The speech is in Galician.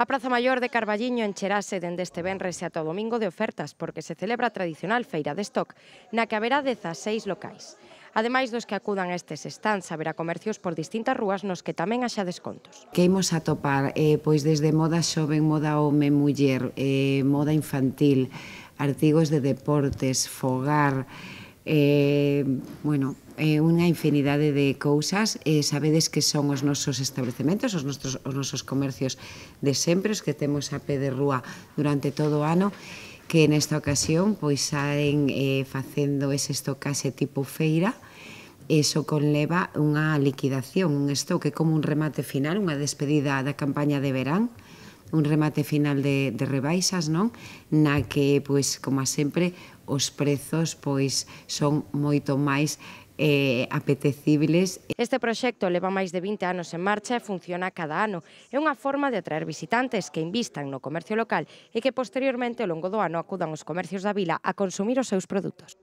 A Praza Maior de Carballiño encherase dende este venres e ata o domingo de ofertas porque se celebra a tradicional feira de stock na que haberá 16 locais. Ademais dos que acudan a estes stands, haberá comercios por distintas rúas nos que tamén haxa descontos. Que imos a topar? Eh, pois desde moda xoven, moda home, muller, eh, moda infantil, artigos de deportes, fogar, eh, bueno, eh, unha infinidade de cousas e eh, sabedes que son os nosos establecementos, os nosos, os nosos comercios de sempre, os que temos a pé de rúa durante todo o ano, que nesta ocasión pois saen eh, facendo ese estocase tipo feira, eso conleva unha liquidación, un estoque como un remate final, unha despedida da campaña de verán, un remate final de, de rebaixas, non? Na que, pois, como sempre, os prezos pois son moito máis eh, apetecibles. Este proxecto leva máis de 20 anos en marcha e funciona cada ano. É unha forma de atraer visitantes que invistan no comercio local e que posteriormente ao longo do ano acudan os comercios da vila a consumir os seus produtos.